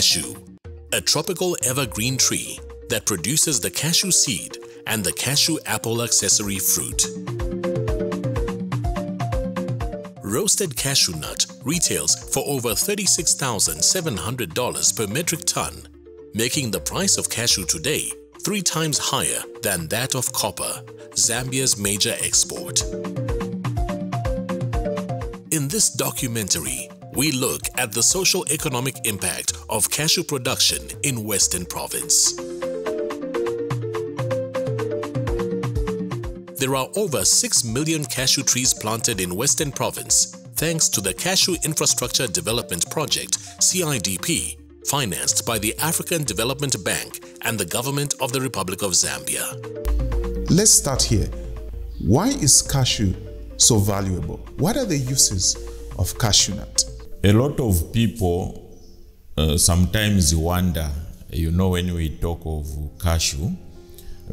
cashew, a tropical evergreen tree that produces the cashew seed and the cashew apple accessory fruit. Roasted cashew nut retails for over $36,700 per metric ton, making the price of cashew today three times higher than that of copper, Zambia's major export. In this documentary, we look at the social economic impact of cashew production in Western Province. There are over 6 million cashew trees planted in Western Province thanks to the Cashew Infrastructure Development Project, CIDP, financed by the African Development Bank and the Government of the Republic of Zambia. Let's start here. Why is cashew so valuable? What are the uses of cashew nut? A lot of people uh, sometimes wonder, you know, when we talk of cashew,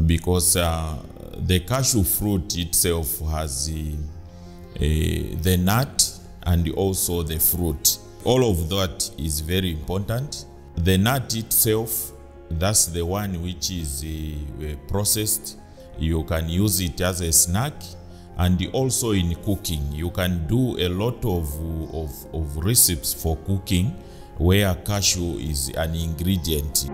because uh, the cashew fruit itself has uh, the nut and also the fruit. All of that is very important. The nut itself, that's the one which is uh, processed. You can use it as a snack and also in cooking. You can do a lot of, of, of recipes for cooking where cashew is an ingredient.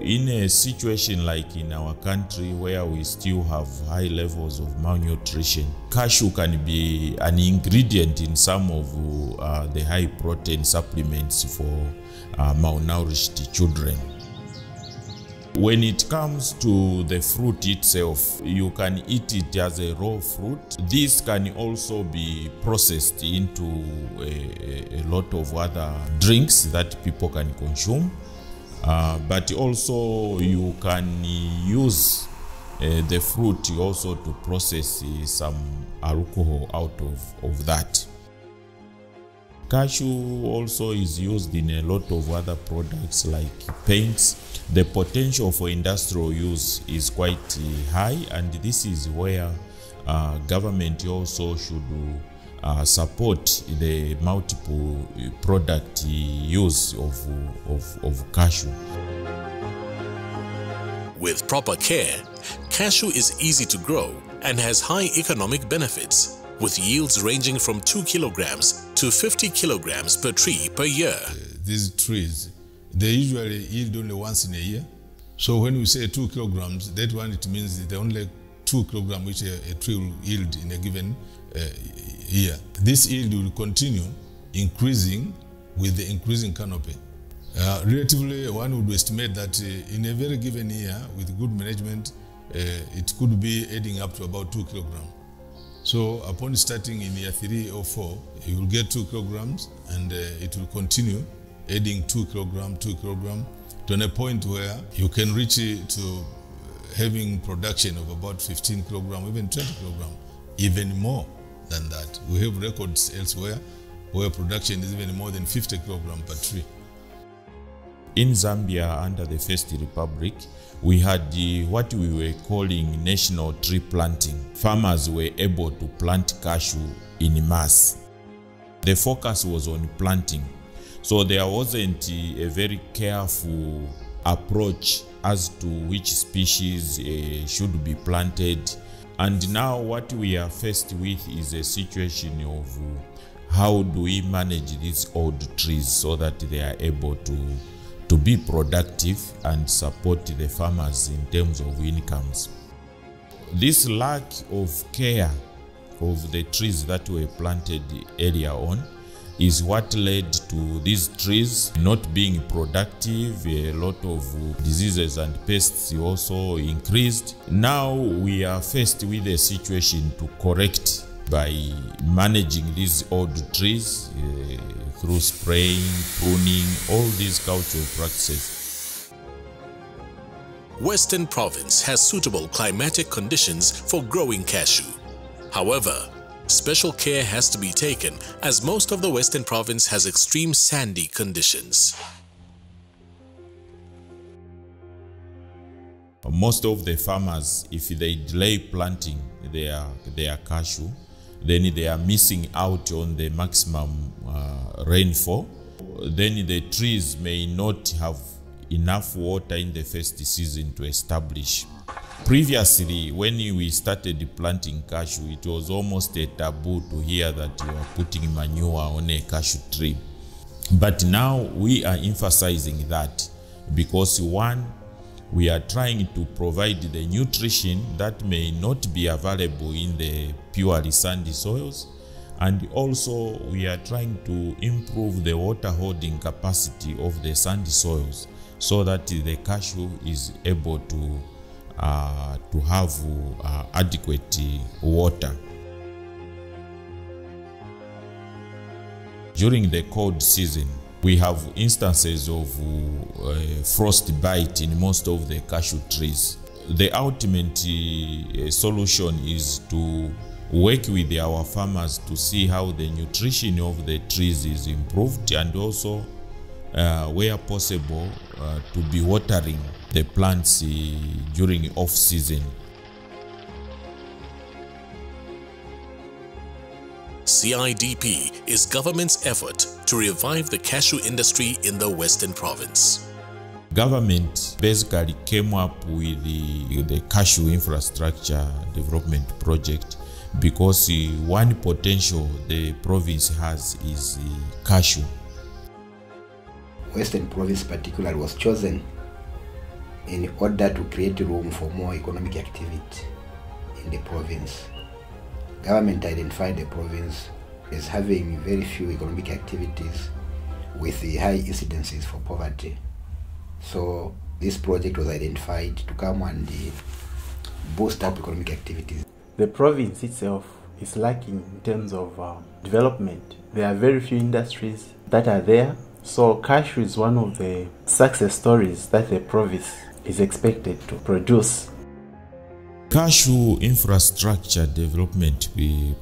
In a situation like in our country where we still have high levels of malnutrition, cashew can be an ingredient in some of uh, the high protein supplements for uh, malnourished children. When it comes to the fruit itself, you can eat it as a raw fruit. This can also be processed into a, a lot of other drinks that people can consume. Uh, but also you can use uh, the fruit also to process uh, some alcohol out of, of that. Cashew also is used in a lot of other products like paints. The potential for industrial use is quite high and this is where uh, government also should uh, support the multiple product use of, of, of cashew. With proper care, cashew is easy to grow and has high economic benefits, with yields ranging from 2 kilograms to 50 kilograms per tree per year. These trees, they usually yield only once in a year. So when we say 2 kilograms, that one it means the only 2 kilograms which a, a tree will yield in a given uh, year. This yield will continue increasing with the increasing canopy. Uh, relatively, one would estimate that uh, in a very given year, with good management, uh, it could be adding up to about 2 kilograms. So upon starting in year 3 or 4, you will get 2 kilograms and uh, it will continue adding 2 kilograms, 2 kilograms, to a point where you can reach to having production of about 15 kilograms, even 20 kilograms, even more than that. We have records elsewhere where production is even more than 50 kilograms per tree. In Zambia, under the First Republic, we had the, what we were calling national tree planting. Farmers were able to plant cashew in mass. The focus was on planting. So there wasn't a very careful approach as to which species uh, should be planted. And now what we are faced with is a situation of how do we manage these old trees so that they are able to to be productive and support the farmers in terms of incomes. This lack of care of the trees that were planted earlier on is what led to these trees not being productive. A lot of diseases and pests also increased. Now we are faced with a situation to correct by managing these old trees uh, through spraying, pruning, all these cultural practices. Western Province has suitable climatic conditions for growing cashew. However, special care has to be taken as most of the Western Province has extreme sandy conditions. Most of the farmers, if they delay planting their, their cashew, then they are missing out on the maximum uh, rainfall. then the trees may not have enough water in the first season to establish. Previously, when we started planting cashew, it was almost a taboo to hear that you are putting manure on a cashew tree. But now we are emphasizing that because one, we are trying to provide the nutrition that may not be available in the purely sandy soils and also we are trying to improve the water holding capacity of the sandy soils so that the cashew is able to uh, to have uh, adequate water. During the cold season we have instances of uh, frost bite in most of the cashew trees. The ultimate uh, solution is to work with our farmers to see how the nutrition of the trees is improved and also uh, where possible uh, to be watering the plants uh, during off season CIDP is government's effort to revive the cashew industry in the Western Province. government basically came up with the, the cashew infrastructure development project because one potential the province has is uh, cashew Western Province particularly was chosen in order to create room for more economic activity in the province. Government identified the province as having very few economic activities with the high incidences for poverty. So this project was identified to come and uh, boost up economic activities. The province itself is lacking in terms of um, development. There are very few industries that are there. So cashew is one of the success stories that the province is expected to produce. cashew infrastructure development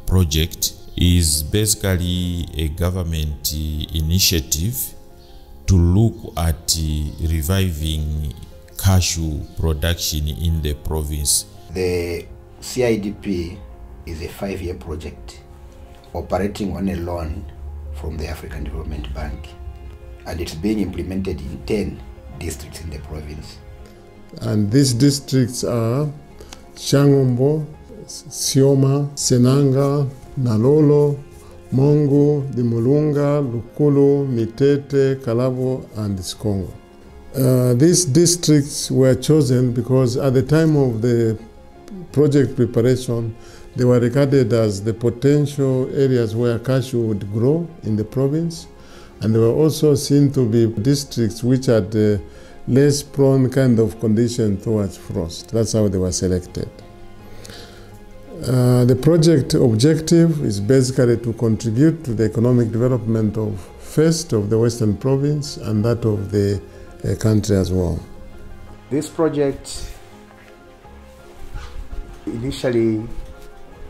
project is basically a government initiative to look at reviving cashew production in the province The CIDP is a five-year project operating on a loan from the African Development Bank and it's being implemented in 10 districts in the province. and these districts are Shangombo, Sioma, Senanga, Nalolo, Mongo, Dimulunga, Lukulu, Mitete, Kalabo, and Skongo. Uh, these districts were chosen because at the time of the project preparation, they were regarded as the potential areas where cashew would grow in the province, and they were also seen to be districts which had uh, less prone kind of condition towards frost. That's how they were selected. Uh, the project objective is basically to contribute to the economic development of first of the Western Province and that of the uh, country as well. This project initially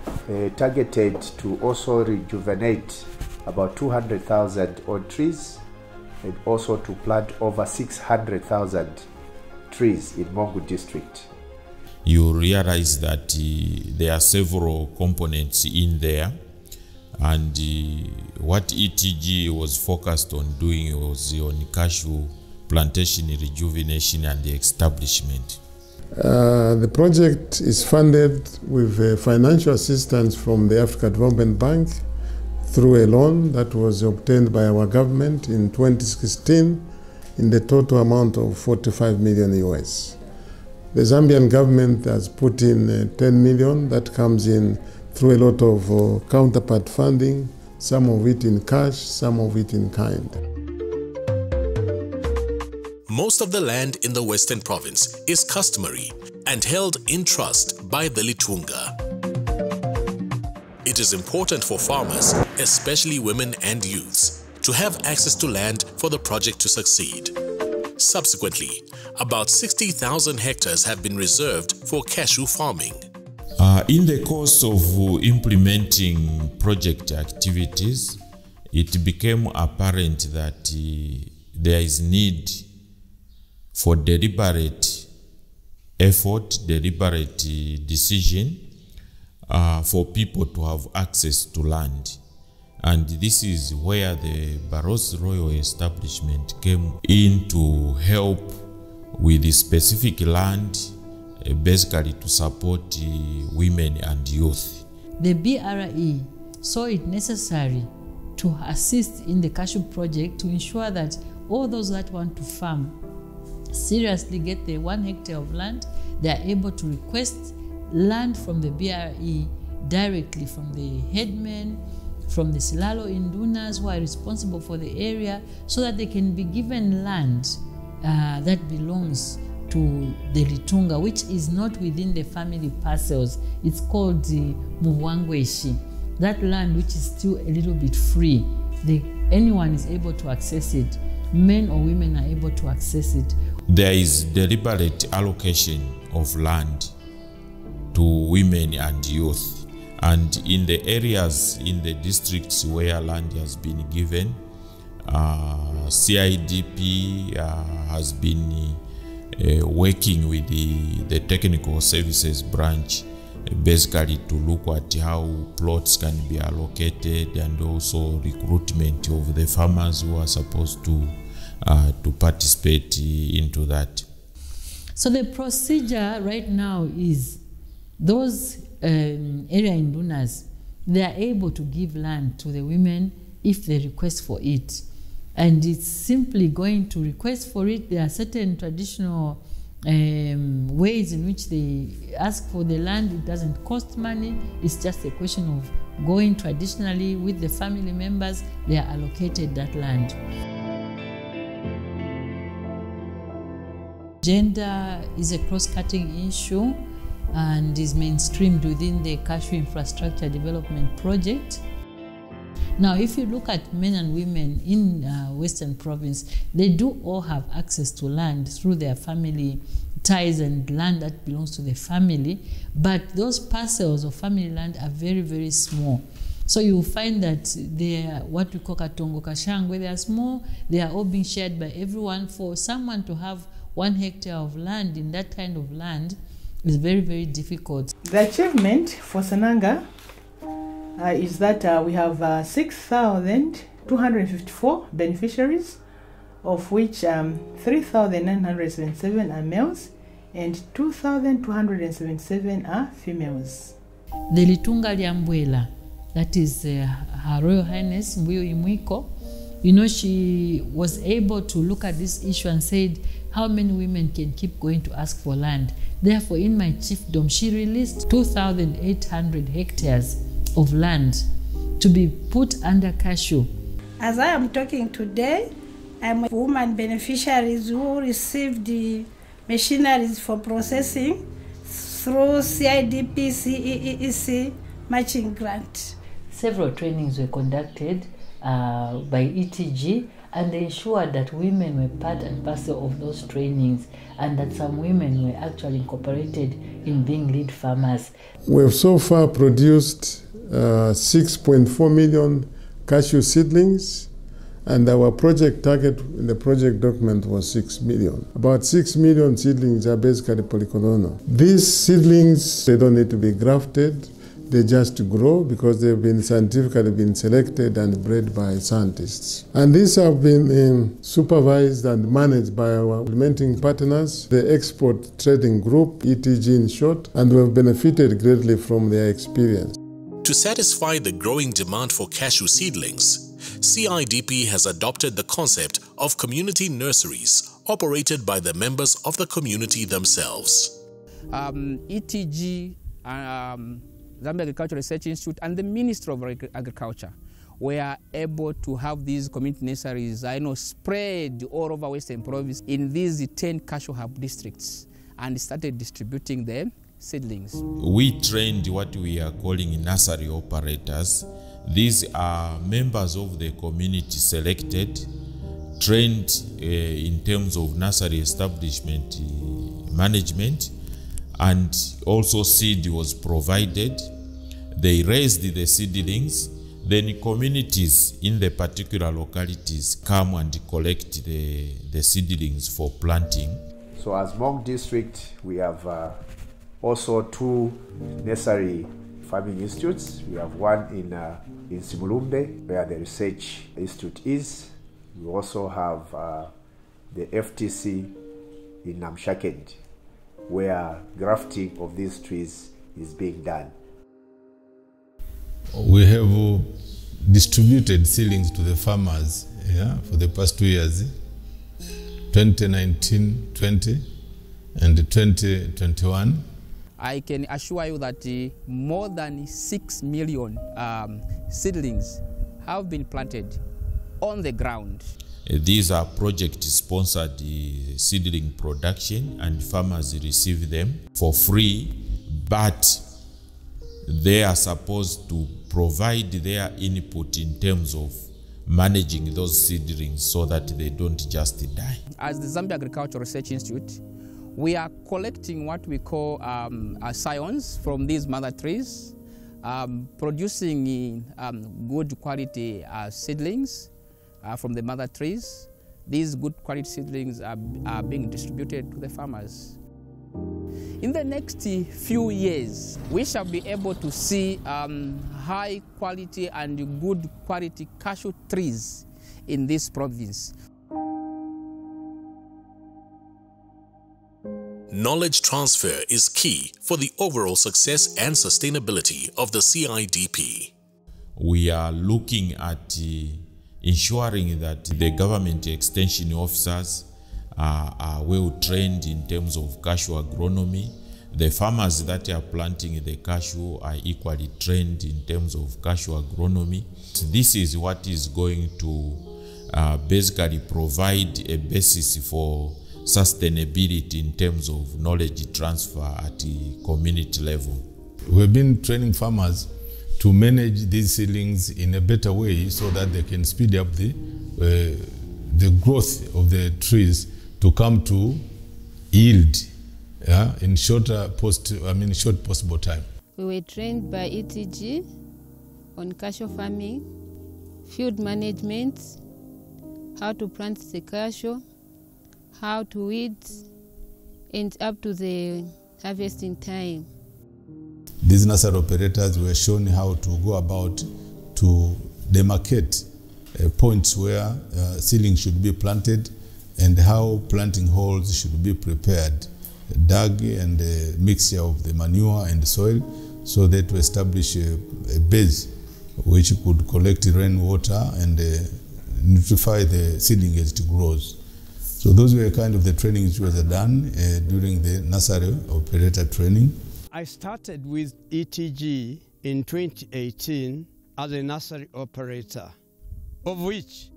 uh, targeted to also rejuvenate about 200,000 odd trees and also to plant over 600,000 trees in Mongu district. you realize that uh, there are several components in there and uh, what etg was focused on doing was on cashew plantation rejuvenation and the establishment Uh, the project is funded with uh, financial assistance from the Africa Development Bank through a loan that was obtained by our government in 2016 in the total amount of 45 million US. The Zambian government has put in uh, 10 million that comes in through a lot of uh, counterpart funding, some of it in cash, some of it in kind. Most of the land in the Western Province is customary and held in trust by the Litunga. It is important for farmers, especially women and youths, to have access to land for the project to succeed. Subsequently, about 60,000 hectares have been reserved for cashew farming. Uh, in the course of uh, implementing project activities, it became apparent that uh, there is need for deliberate effort, deliberate decision uh, for people to have access to land. And this is where the Barotse Royal Establishment came in to help with specific land, uh, basically to support uh, women and youth. The BRE saw it necessary to assist in the cashew project to ensure that all those that want to farm seriously get the one hectare of land, they are able to request land from the BRE directly from the headmen, from the Silalo Indunas who are responsible for the area, so that they can be given land uh, that belongs to the Litunga, which is not within the family parcels. It's called the Muwangweshi. That land, which is still a little bit free, the, anyone is able to access it. Men or women are able to access it. There is deliberate allocation of land to women and youth. And in the areas in the districts where land has been given, uh, CIDP uh, has been uh, working with the, the technical services branch basically to look at how plots can be allocated and also recruitment of the farmers who are supposed to uh, to participate into that. So the procedure right now is those um, area indunas, they are able to give land to the women if they request for it. And it's simply going to request for it. There are certain traditional um, ways in which they ask for the land. It doesn't cost money. It's just a question of going traditionally with the family members. They are allocated that land. Gender is a cross-cutting issue and is mainstreamed within the Cashew Infrastructure Development Project. Now, if you look at men and women in uh, Western Province, they do all have access to land through their family ties and land that belongs to the family, but those parcels of family land are very, very small. So you find that they are what we call katongo kashangwe. They are small. They are all being shared by everyone. For someone to have one hectare of land in that kind of land is very, very difficult. The achievement for Senanga uh, is that uh, we have uh, 6,254 beneficiaries, of which um, 3,977 are males and 2,277 are females. The Litunga Liambwela, that is uh, Her Royal Highness Mbuyu Imwiko, you know, she was able to look at this issue and said, how many women can keep going to ask for land? Therefore, in my chiefdom, she released 2,800 hectares of land to be put under cashew. As I am talking today, I'm a woman beneficiaries who received the machineries for processing through CIDP CEEC matching grant. Several trainings were conducted uh, by ETG and they ensured that women were part and parcel of those trainings and that some women were actually incorporated in being lead farmers. We have so far produced uh, 6.4 million cashew seedlings and our project target in the project document was 6 million. About 6 million seedlings are basically polyclonal. These seedlings, they don't need to be grafted they just grow because they've been scientifically been selected and bred by scientists. And these have been um, supervised and managed by our implementing partners, the Export Trading Group, ETG in short, and we have benefited greatly from their experience. To satisfy the growing demand for cashew seedlings, CIDP has adopted the concept of community nurseries operated by the members of the community themselves. Um, ETG um, Zambia Agricultural Research Institute and the Ministry of Agriculture were able to have these community nurseries I know, spread all over Western Province in these 10 cashew hub districts and started distributing the seedlings. We trained what we are calling nursery operators. These are members of the community selected, trained uh, in terms of nursery establishment uh, management, and also seed was provided they raised the seedlings then communities in the particular localities come and collect the, the seedlings for planting so as Mongu district we have uh, also two nursery farming institutes. We have one in, uh, in Simulumbe, where the research institute is. We also have uh, the FTC in Namushakende, where grafting of these trees is being done. We have uh, distributed seedlings to the farmers yeah, for the past two years 2019 20 and 2021. I can assure you that uh, more than 6 million um, seedlings have been planted on the ground. Uh, These are project-sponsored uh, seedling production and farmers receive them for free, but they are supposed to provide their input in terms of managing those seedlings so that they don't just die. As the Zambia Agricultural Research Institute, we are collecting what we call um, uh, scions from these mother trees, um, producing um, good quality uh, seedlings uh, from the mother trees. These good quality seedlings are, are being distributed to the farmers. In the next few years, we shall be able to see um, high quality and good quality cashew trees in this province. Knowledge transfer is key for the overall success and sustainability of the CIDP. We are looking at uh, ensuring that the government extension officers are, are well trained in terms of cashew agronomy. The farmers that are planting the cashew are equally trained in terms of cashew agronomy. This is what is going to uh, basically provide a basis for sustainability in terms of knowledge transfer at the community level. We've been training farmers to manage these seedlings in a better way so that they can speed up the, uh, the growth of the trees to come to yield yeah, in shorter post, I mean short possible time. We were trained by ETG on cashew farming, field management, how to plant the cashew, how to weed, and up to the harvesting time. These nursery operators were shown how to go about to demarcate uh, points where uh, seedlings should be planted and how planting holes should be prepared, dug and a mixture of the manure and soil so that to establish a, a base which could collect rainwater and uh, nutrify the seedling as it grows. So those were kind of the trainings which was done uh, during the nursery operator training. I started with ETG in 2018 as a nursery operator, of which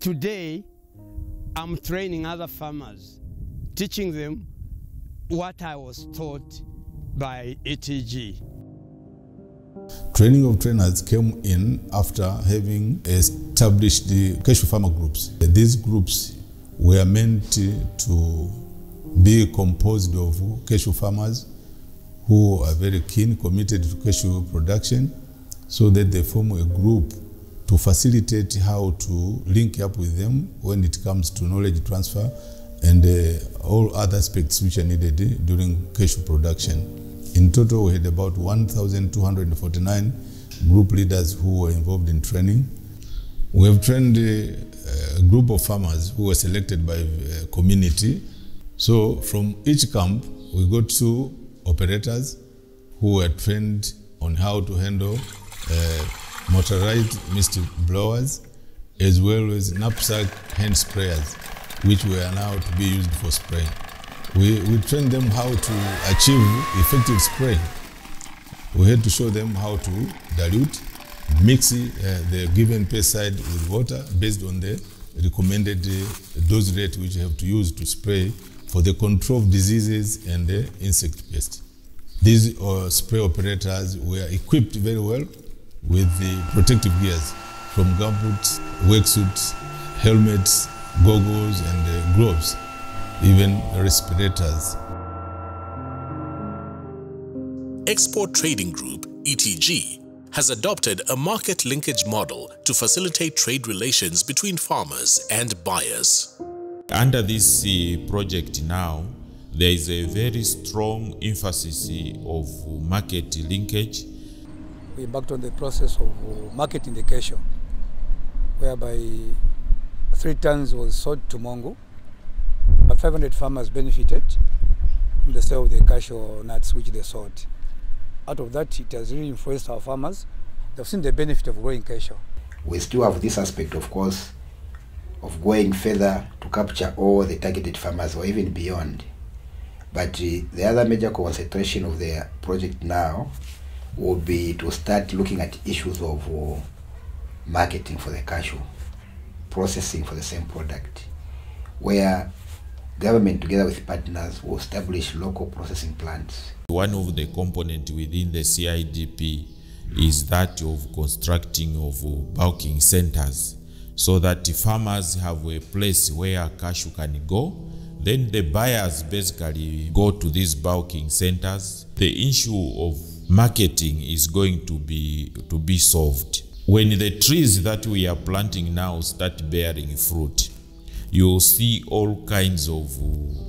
today I'm training other farmers, teaching them what I was taught by ETG. Training of trainers came in after having established the cashew farmer groups. These groups were meant to be composed of cashew farmers who are very keen, committed to cashew production, so that they form a group to facilitate how to link up with them when it comes to knowledge transfer and uh, all other aspects which are needed during cashew production. In total, we had about 1,249 group leaders who were involved in training. We have trained uh, a group of farmers who were selected by uh, community. So from each camp, we got two operators who were trained on how to handle uh, motorized mist blowers as well as knapsack hand sprayers, which were now to be used for spraying. We, we trained them how to achieve effective spraying. We had to show them how to dilute, mix uh, the given pesticide with water based on the recommended uh, dose rate which you have to use to spray for the control of diseases and the insect pest. These uh, spray operators were equipped very well with the protective gears from gumboots, suits, helmets, goggles, and uh, gloves, even respirators. Export Trading Group, ETG, has adopted a market linkage model to facilitate trade relations between farmers and buyers. Under this uh, project now, there is a very strong emphasis of market linkage we embarked on the process of market indication, the cashew, whereby three tons was sold to Mongo. but 500 farmers benefited from the sale of the cashew nuts which they sold. Out of that, it has really influenced our farmers. They've seen the benefit of growing cashew. We still have this aspect, of course, of going further to capture all the targeted farmers or even beyond. But uh, the other major concentration of the project now will be to start looking at issues of uh, marketing for the cashew, processing for the same product, where government together with partners will establish local processing plants. One of the components within the CIDP is that of constructing of uh, bulking centers so that farmers have a place where cashew can go. Then the buyers basically go to these bulking centers. The issue of marketing is going to be to be solved. When the trees that we are planting now start bearing fruit, you'll see all kinds of,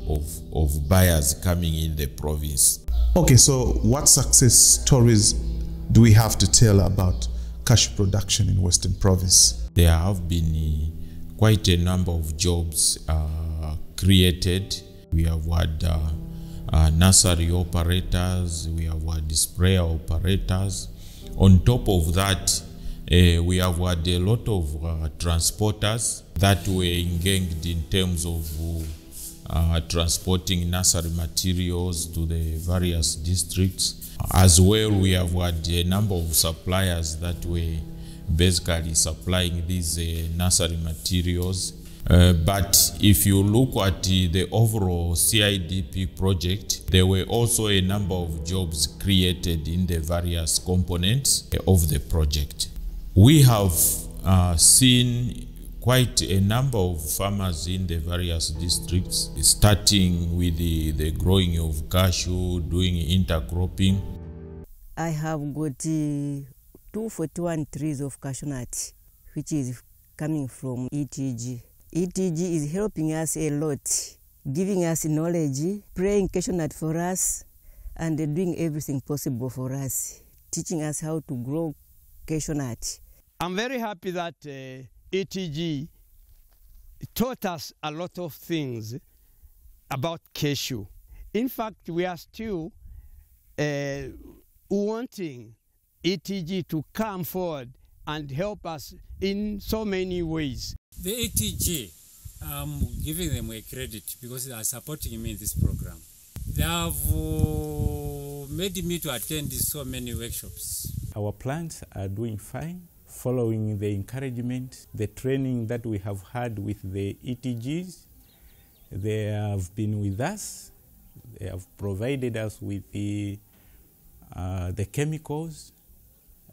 of, of buyers coming in the province. Okay, so what success stories do we have to tell about cashew production in Western Province? There have been uh, quite a number of jobs uh, created. We have had uh, uh, nursery operators, we have had sprayer operators. On top of that, uh, we have had a lot of uh, transporters that were engaged in terms of transporting nursery materials to the various districts. As well, we have had a number of suppliers that were basically supplying these uh, nursery materials. Uh, but if you look at the overall CIDP project, there were also a number of jobs created in the various components of the project. We have uh, seen quite a number of farmers in the various districts, starting with the, the growing of cashew, doing intercropping. I have got uh, 241 trees of cashew nut, which is coming from ETG. ETG is helping us a lot, giving us knowledge, praying cashew nut for us, and doing everything possible for us, teaching us how to grow cashew nut. I'm very happy that uh, ETG taught us a lot of things about cashew. In fact, we are still uh, wanting ETG to come forward and help us in so many ways. The ETG, I'm giving them a credit because they are supporting me in this program. They have uh, made me to attend so many workshops. Our plants are doing fine, following the encouragement, the training that we have had with the ETGs. They have been with us. They have provided us with the, uh, the chemicals.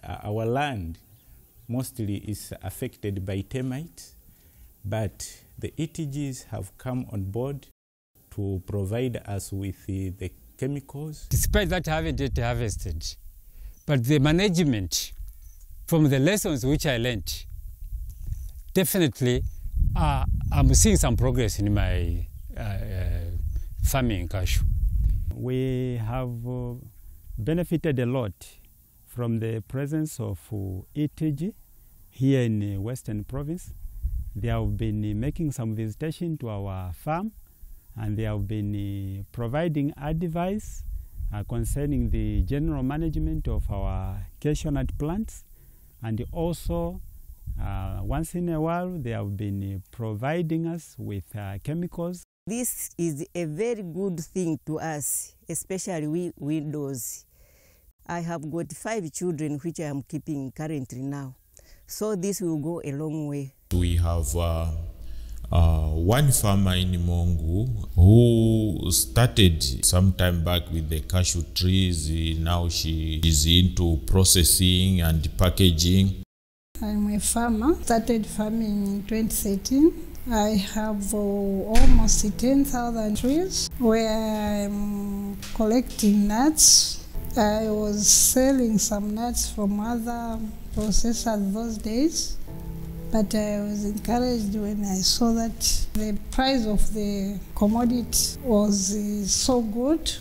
Uh, our land mostly is affected by termites, but the ETGs have come on board to provide us with the, the chemicals. Despite that, I haven't yet harvested, but the management, from the lessons which I learned, definitely uh, I'm seeing some progress in my uh, uh, farming cashew. We have uh, benefited a lot from the presence of uh, ETG here in uh, Western Province. They have been making some visitation to our farm and they have been providing advice concerning the general management of our cashew nut plants and also uh, once in a while they have been providing us with uh, chemicals. This is a very good thing to us, especially we widows. I have got five children which I am keeping currently now. So this will go a long way. We have uh, uh, one farmer in Mongu who started some time back with the cashew trees. Now she is into processing and packaging. I'm a farmer, started farming in 2013. I have uh, almost 10,000 trees where I'm collecting nuts. I was selling some nuts from other processors those days, but I was encouraged when I saw that the price of the commodity was uh, so good.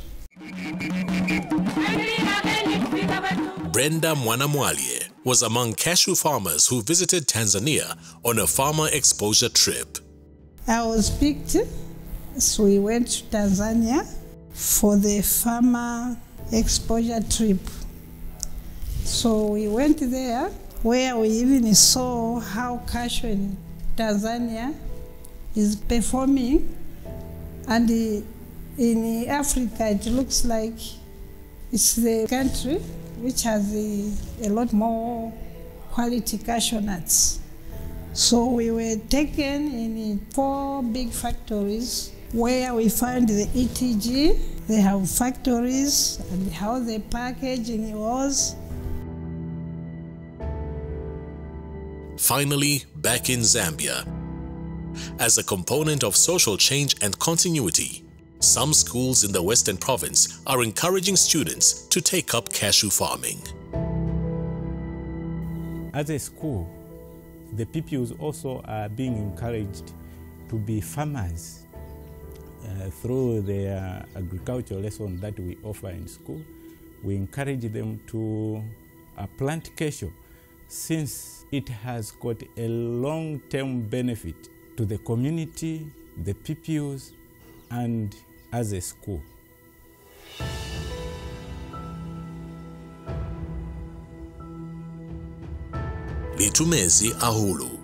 Brenda Mwanamwalie was among cashew farmers who visited Tanzania on a farmer exposure trip. I was picked, so we went to Tanzania for the farmer exposure trip. So we went there where we even saw how cashew in Tanzania is performing. And in Africa, it looks like it's the country which has a, a lot more quality cashew nuts. So we were taken in four big factories where we found the ETG. They have factories and how the packaging was. Finally, back in Zambia. As a component of social change and continuity, some schools in the Western Province are encouraging students to take up cashew farming. As a school, the pupils also are being encouraged to be farmers uh, through uh, agricultural lesson that we offer in school. We encourage them to uh, plant cashew since it has got a long-term benefit to the community, the pupils, and as a school. Litumezi Ahulu,